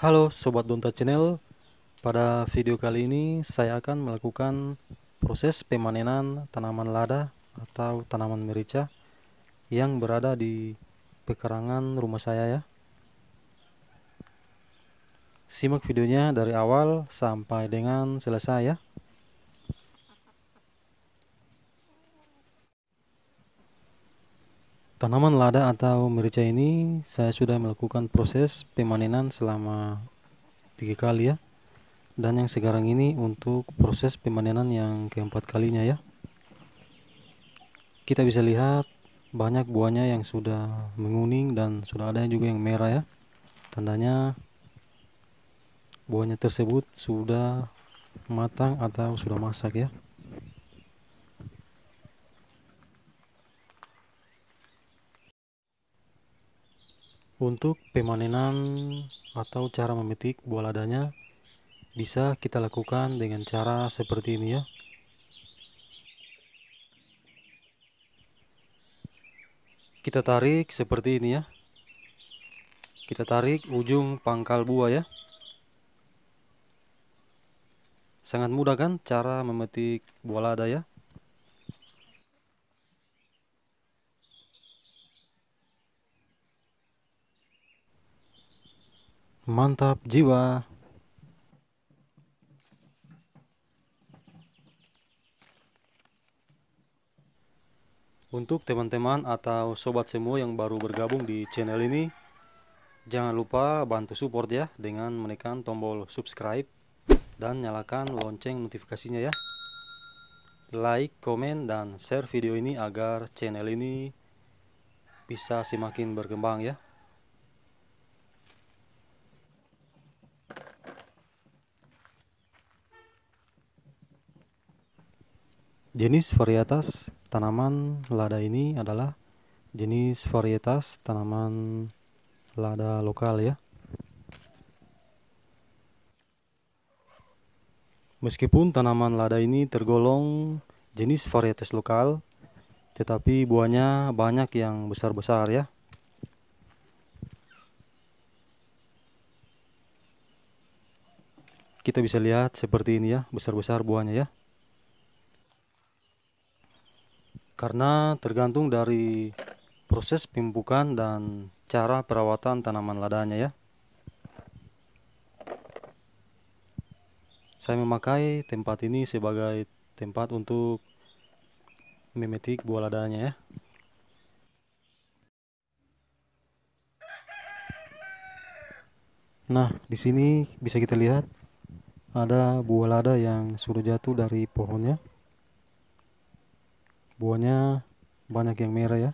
Halo Sobat Donta Channel. Pada video kali ini saya akan melakukan proses pemanenan tanaman lada atau tanaman merica yang berada di pekarangan rumah saya ya Simak videonya dari awal sampai dengan selesai ya. Tanaman lada atau merica ini saya sudah melakukan proses pemanenan selama tiga kali ya. Dan yang sekarang ini untuk proses pemanenan yang keempat kalinya ya. Kita bisa lihat banyak buahnya yang sudah menguning dan sudah ada juga yang merah ya. Tandanya buahnya tersebut sudah matang atau sudah masak ya Untuk pemanenan atau cara memetik buah ladanya bisa kita lakukan dengan cara seperti ini ya. Kita tarik seperti ini ya. Kita tarik ujung pangkal buah ya. Sangat mudah kan cara memetik buah lada ya. Mantap jiwa. Untuk teman-teman atau sobat semua yang baru bergabung di channel ini, jangan lupa bantu support ya dengan menekan tombol subscribe dan nyalakan lonceng notifikasinya ya. Like, komen, dan share video ini agar channel ini bisa semakin berkembang ya. Jenis varietas tanaman lada ini adalah jenis varietas tanaman lada lokal ya. Meskipun tanaman lada ini tergolong jenis varietas lokal, tetapi buahnya banyak yang besar-besar ya. Kita bisa lihat seperti ini ya, besar-besar buahnya ya. karena tergantung dari proses pembukaan dan cara perawatan tanaman ladanya ya. Saya memakai tempat ini sebagai tempat untuk memetik buah ladanya ya. Nah, di sini bisa kita lihat ada buah lada yang sudah jatuh dari pohonnya buahnya banyak yang merah ya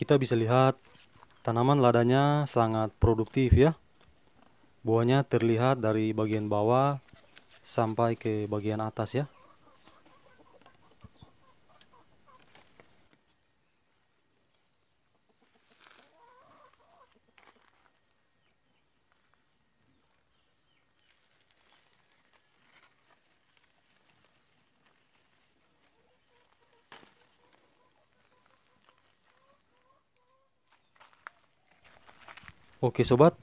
kita bisa lihat tanaman ladanya sangat produktif ya. Buahnya terlihat dari bagian bawah sampai ke bagian atas ya. Oke sobat,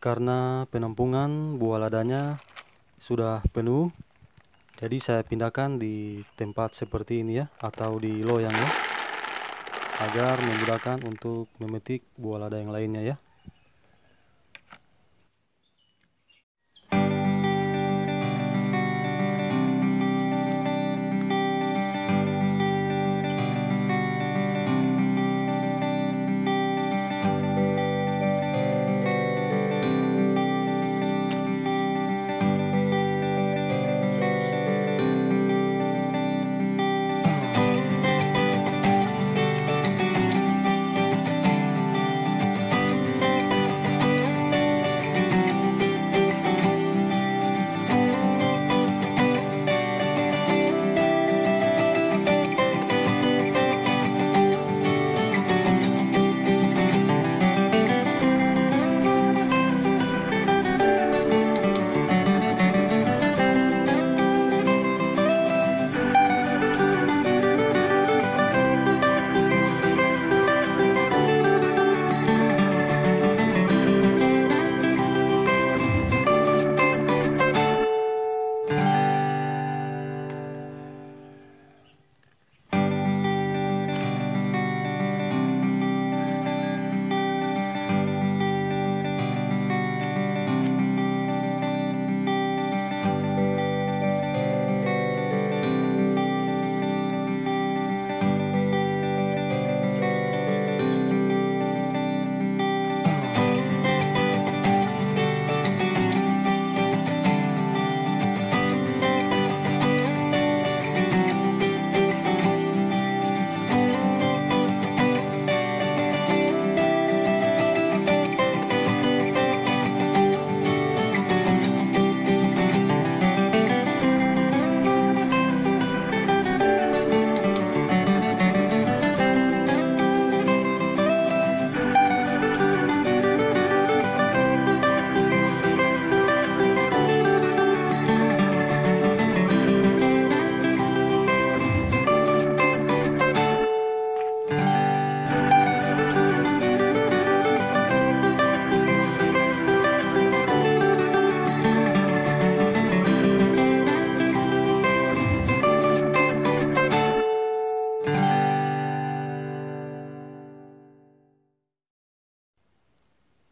karena penampungan buah ladanya sudah penuh, jadi saya pindahkan di tempat seperti ini ya, atau di loyang ya, agar memudahkan untuk memetik buah lada yang lainnya ya.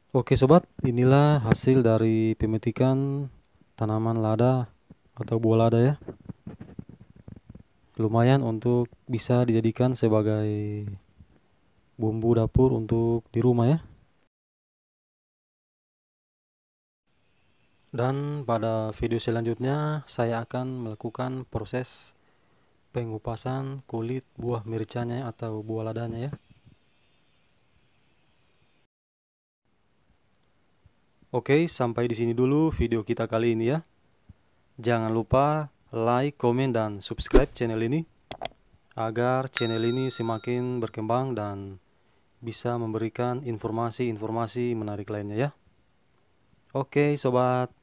Oke sobat, inilah hasil dari pemetikan tanaman lada atau buah lada ya. Lumayan untuk bisa dijadikan sebagai bumbu dapur untuk di rumah ya. Dan pada video selanjutnya saya akan melakukan proses pengupasan kulit buah mericanya atau buah ladanya ya. Oke, sampai di sini dulu video kita kali ini ya. Jangan lupa like, komen, dan subscribe channel ini agar channel ini semakin berkembang dan bisa memberikan informasi-informasi menarik lainnya ya. Oke, sobat.